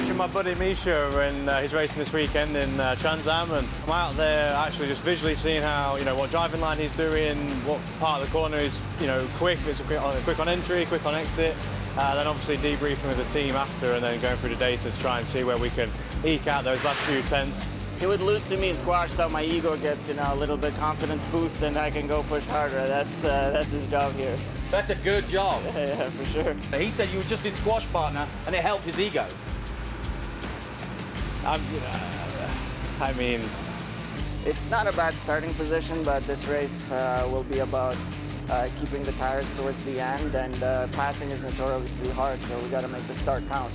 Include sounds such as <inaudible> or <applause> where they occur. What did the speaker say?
coaching my buddy Misha, and uh, he's racing this weekend in uh, Trans Am, and I'm out there actually just visually seeing how, you know, what driving line he's doing, what part of the corner is, you know, quick, it's quick on, quick on entry, quick on exit, uh, then obviously debriefing with the team after, and then going through the data to try and see where we can eke out those last few tenths. He would lose to me in squash, so my ego gets, you know, a little bit confidence boost, and I can go push harder. That's uh, that's his job here. That's a good job. <laughs> yeah, for sure. He said you were just his squash partner, and it helped his ego. I'm, uh, I mean, It's not a bad starting position, but this race uh, will be about uh, keeping the tires towards the end, and uh, passing is notoriously hard, so we got to make the start count.